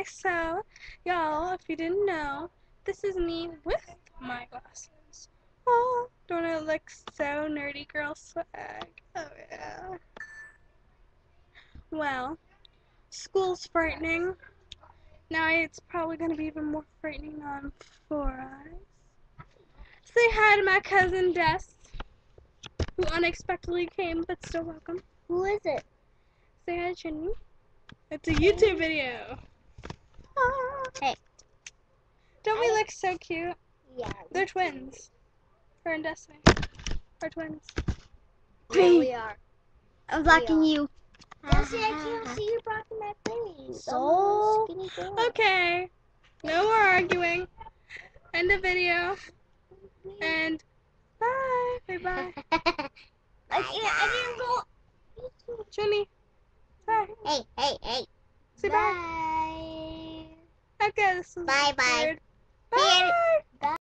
Okay, so y'all, if you didn't know, this is me with my glasses. Oh, don't I look so nerdy girl swag? Oh yeah. Well, school's frightening. Now it's probably gonna be even more frightening on Four Eyes. Say hi to my cousin Des, who unexpectedly came, but still welcome. Who is it? Say hi, to Chinny. It's a YouTube video. Hey. Don't we look so cute? Yeah. They're twins. Her and Destiny are twins. Yeah, we are. I'm blocking you. Jesse, I can't see you blocking my face. So- I'm a skinny girl. Okay. No more arguing. End the video. And bye. Bye bye. I can't. I didn't go. Jenny. Bye. Hey, hey, hey. Say bye. Bye. Is Bye, bye. weird.